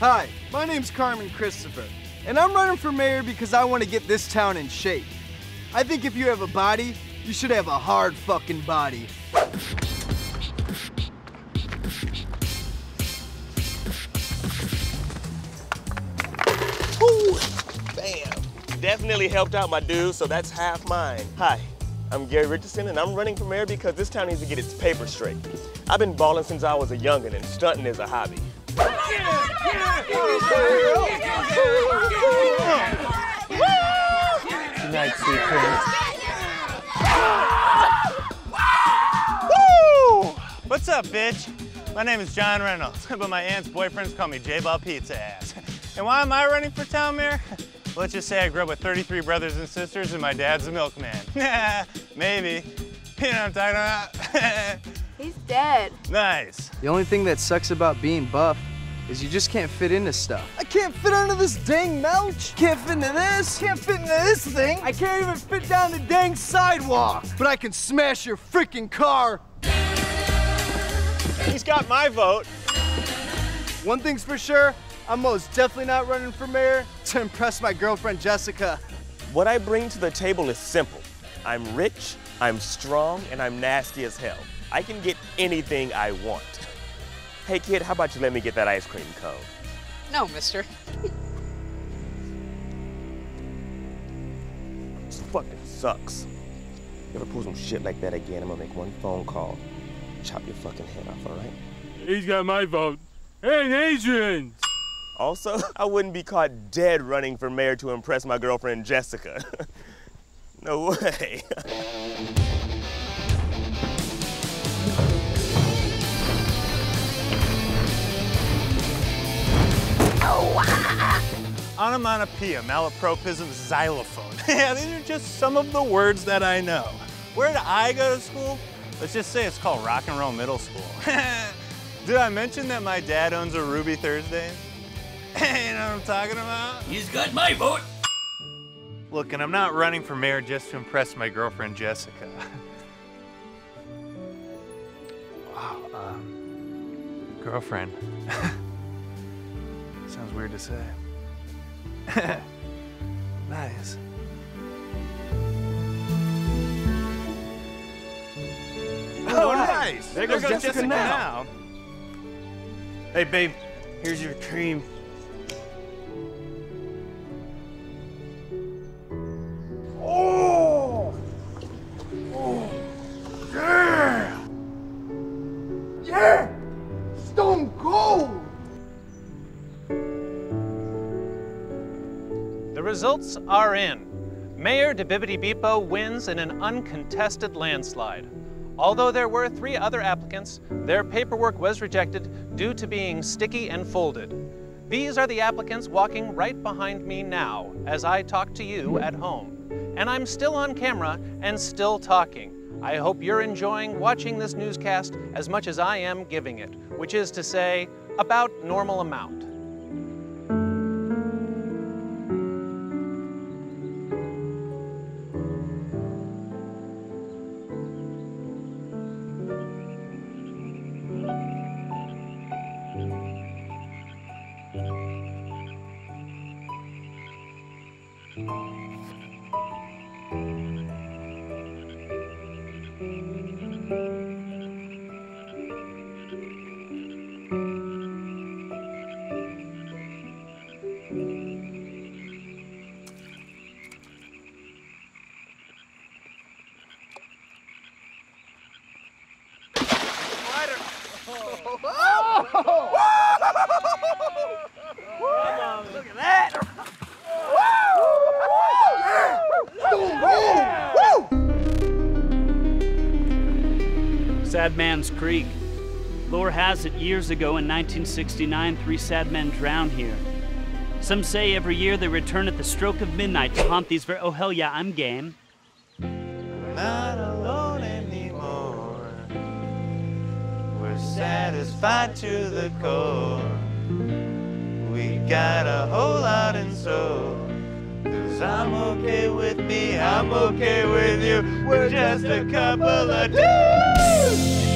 Hi, my name's Carmen Christopher, and I'm running for mayor because I want to get this town in shape. I think if you have a body, you should have a hard fucking body. Ooh, bam. Definitely helped out my dude, so that's half mine. Hi, I'm Gary Richardson, and I'm running for mayor because this town needs to get its paper straight. I've been balling since I was a youngin', and stunting is a hobby. Good night, sweet. Woo! What's up, bitch? My name is John Reynolds, but my aunt's boyfriends call me J-Ball Pizza Ass. And why am I running for town mayor? Let's just say I grew up with 33 brothers and sisters and my dad's a milkman. Maybe. You know what I'm talking about? He's dead. nice. The only thing that sucks about being buff is you just can't fit into stuff. I can't fit under this dang melch. Can't fit into this. Can't fit into this thing. I can't even fit down the dang sidewalk. But I can smash your freaking car. He's got my vote. One thing's for sure, I'm most definitely not running for mayor to impress my girlfriend Jessica. What I bring to the table is simple. I'm rich, I'm strong, and I'm nasty as hell. I can get anything I want. Hey kid, how about you let me get that ice cream cone? No, mister. This fucking sucks. You ever pull some shit like that again, I'm gonna make one phone call. Chop your fucking head off, alright? He's got my vote. And Adrian's. Also, I wouldn't be caught dead running for mayor to impress my girlfriend Jessica. no way. Onomatopoeia, malapropism, xylophone. yeah, these are just some of the words that I know. Where did I go to school? Let's just say it's called Rock and Roll Middle School. did I mention that my dad owns a Ruby Thursday? you know what I'm talking about? He's got my vote. Look, and I'm not running for mayor just to impress my girlfriend Jessica. wow, um, girlfriend. Sounds weird to say. nice. Oh, oh nice. There goes Jessica now. Hey, babe, here's your cream. Results are in. Mayor Beepo wins in an uncontested landslide. Although there were three other applicants, their paperwork was rejected due to being sticky and folded. These are the applicants walking right behind me now as I talk to you at home. And I'm still on camera and still talking. I hope you're enjoying watching this newscast as much as I am giving it, which is to say, about normal amount. Sad Man's Creek. Lore has it years ago in 1969, three sad men drowned here. Some say every year they return at the stroke of midnight to haunt these very. Oh, hell yeah, I'm game. Satisfied to the core. We got a whole lot in store. Cause I'm okay with me, I'm okay with you. We're just a couple of dudes.